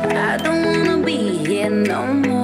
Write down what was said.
I don't wanna be here no more.